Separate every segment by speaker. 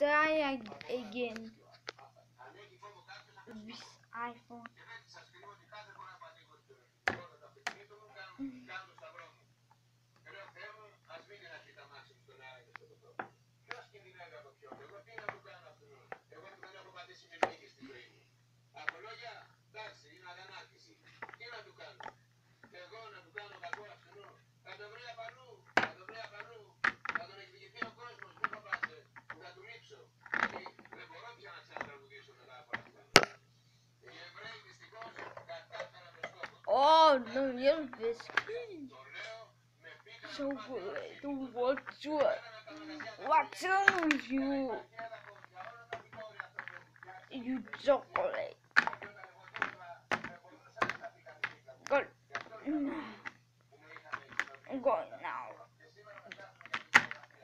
Speaker 1: die again. This iPhone.
Speaker 2: no, yum, this So good. What's your... What's wrong with you? You chocolate. Good.
Speaker 1: I'm going now.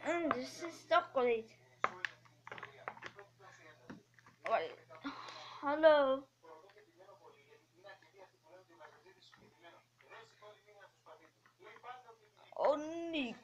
Speaker 1: And this is chocolate. Wait. Hello.
Speaker 2: 你。